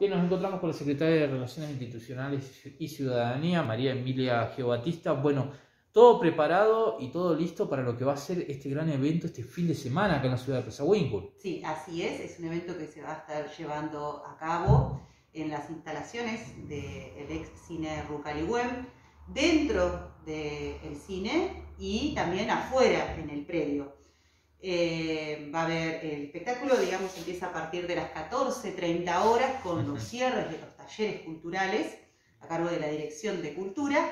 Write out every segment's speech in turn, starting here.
Bien, nos encontramos con la secretaria de Relaciones Institucionales y Ciudadanía, María Emilia Geobatista. Bueno, todo preparado y todo listo para lo que va a ser este gran evento este fin de semana acá en la ciudad de Winkle. Sí, así es, es un evento que se va a estar llevando a cabo en las instalaciones del ex cine Rucaligüem, dentro del cine y también afuera en el predio. Eh, va a haber el espectáculo, digamos, empieza a partir de las 14.30 horas con los cierres de los talleres culturales a cargo de la Dirección de Cultura,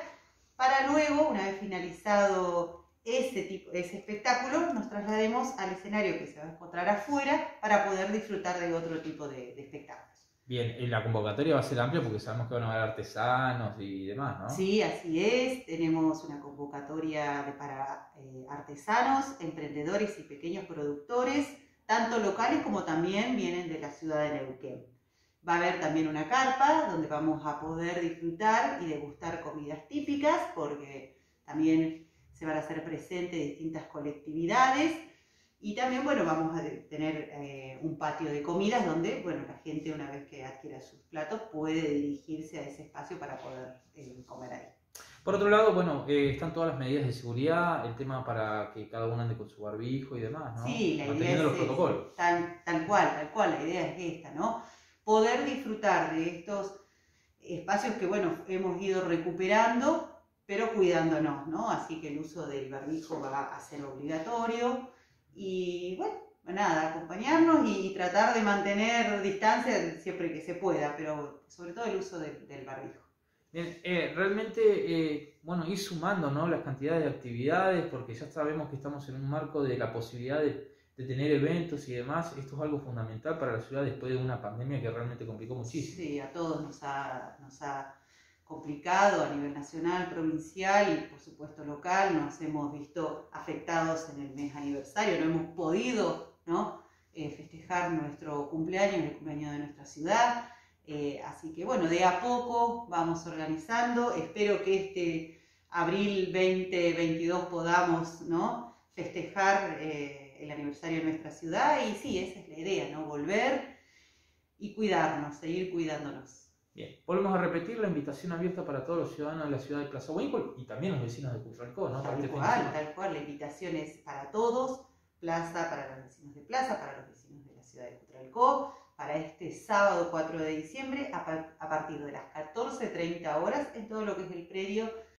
para luego, una vez finalizado ese, tipo, ese espectáculo, nos traslademos al escenario que se va a encontrar afuera para poder disfrutar de otro tipo de, de espectáculos. Bien, la convocatoria va a ser amplia porque sabemos que van a haber artesanos y demás, ¿no? Sí, así es. Tenemos una convocatoria de, para eh, artesanos, emprendedores y pequeños productores, tanto locales como también vienen de la ciudad de Neuquén. Va a haber también una carpa donde vamos a poder disfrutar y degustar comidas típicas porque también se van a hacer presentes distintas colectividades y también, bueno, vamos a tener eh, un patio de comidas donde, bueno, la gente una vez que adquiera sus platos puede dirigirse a ese espacio para poder eh, comer ahí. Por otro lado, bueno, eh, están todas las medidas de seguridad, el tema para que cada uno ande con su barbijo y demás, ¿no? Sí, la idea es, los protocolos. Tal, tal cual, tal cual, la idea es esta, ¿no? Poder disfrutar de estos espacios que, bueno, hemos ido recuperando, pero cuidándonos, ¿no? Así que el uso del barbijo va a ser obligatorio y bueno, nada, acompañarnos y, tratar de mantener distancia siempre que se pueda, pero sobre todo el uso del barbijo. Bien, eh, realmente, eh, bueno, ir sumando ¿no? las cantidades de actividades, porque ya sabemos que estamos en un marco de la posibilidad de, tener eventos y demás. Esto es algo fundamental para la ciudad después de una pandemia que realmente complicó muchísimo. Sí, a todos nos ha, nos ha complicado a nivel nacional, provincial y por supuesto local. Nos hemos visto afectados en el mes aniversario, no hemos podido ¿no? Eh, festejar nuestro cumpleaños, el cumpleaños de nuestra ciudad. Eh, así que bueno, de a poco vamos organizando. Espero que este abril 2022 podamos ¿no? festejar eh, el aniversario de nuestra ciudad y sí, esa es la idea, ¿no? volver y cuidarnos, seguir cuidándonos. Bien, volvemos a repetir la invitación abierta para todos los ciudadanos de la ciudad de Plaza Winkle y también los vecinos de Cutralcó, ¿no? Tal cual, tal cual, la invitación es para todos, Plaza para los vecinos de Plaza, para los vecinos de la ciudad de Cutralcó, para este sábado 4 de diciembre a, partir de las 14.30 horas en todo lo que es el predio